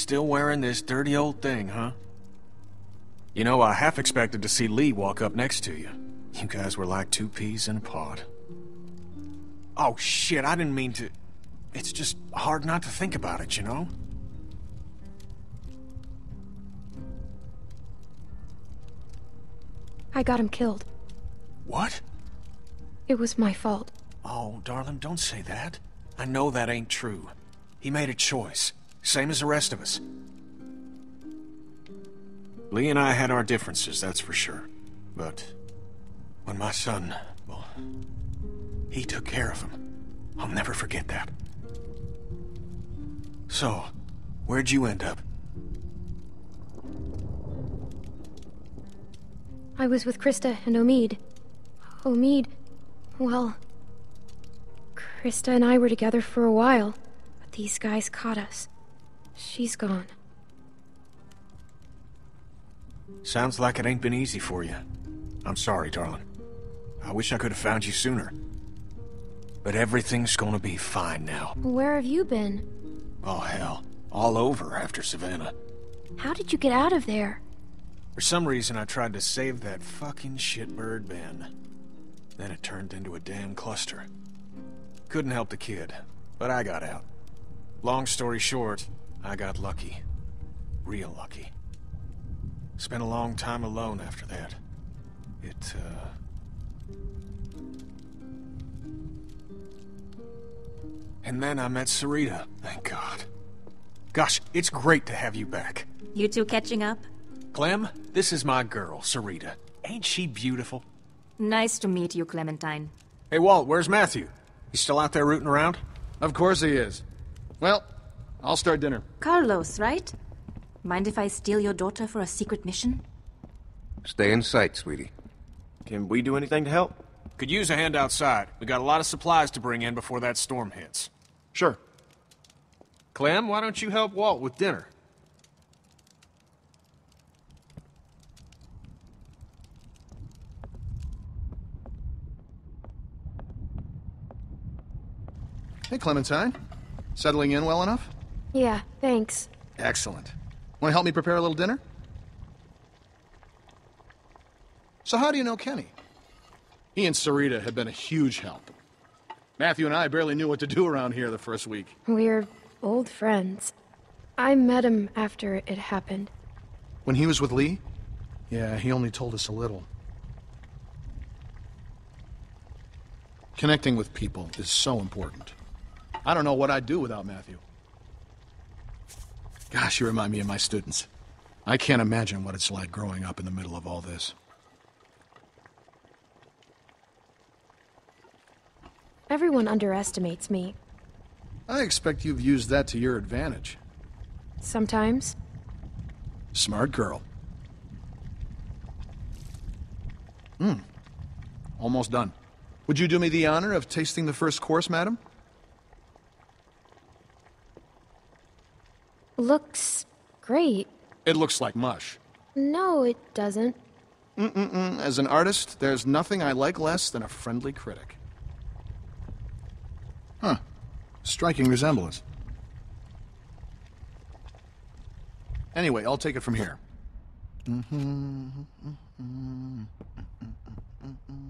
still wearing this dirty old thing, huh? You know, I half expected to see Lee walk up next to you. You guys were like two peas in a pod. Oh, shit, I didn't mean to... It's just hard not to think about it, you know? I got him killed. What? It was my fault. Oh, darling, don't say that. I know that ain't true. He made a choice, same as the rest of us. Lee and I had our differences, that's for sure. But when my son, well, he took care of him. I'll never forget that. So, where'd you end up? I was with Christa and Omid. Omid, well, Christa and I were together for a while, but these guys caught us. She's gone. Sounds like it ain't been easy for you. I'm sorry, darling. I wish I could have found you sooner. But everything's gonna be fine now. Where have you been? Oh, hell. All over after Savannah. How did you get out of there? For some reason, I tried to save that fucking shitbird Ben. Then it turned into a damn cluster. Couldn't help the kid, but I got out. Long story short, I got lucky. Real lucky. Spent a long time alone after that. It, uh... And then I met Sarita, thank God. Gosh, it's great to have you back. You two catching up? Clem, this is my girl, Sarita. Ain't she beautiful? Nice to meet you, Clementine. Hey, Walt, where's Matthew? He's still out there rooting around? Of course he is. Well, I'll start dinner. Carlos, right? Mind if I steal your daughter for a secret mission? Stay in sight, sweetie. Can we do anything to help? Could use a hand outside. We got a lot of supplies to bring in before that storm hits. Sure. Clem, why don't you help Walt with dinner? Hey, Clementine. Settling in well enough? Yeah, thanks. Excellent. Want to help me prepare a little dinner? So how do you know Kenny? He and Sarita have been a huge help. Matthew and I barely knew what to do around here the first week. We're old friends. I met him after it happened. When he was with Lee? Yeah, he only told us a little. Connecting with people is so important. I don't know what I'd do without Matthew. Gosh, you remind me of my students. I can't imagine what it's like growing up in the middle of all this. Everyone underestimates me. I expect you've used that to your advantage. Sometimes. Smart girl. Hmm. Almost done. Would you do me the honor of tasting the first course, madam? Looks great. It looks like mush. No, it doesn't. Mm-mm-mm. As an artist, there's nothing I like less than a friendly critic. Huh. Striking resemblance. Anyway, I'll take it from here. Mm-hmm. mm-hmm. mm-hmm. mm-hmm.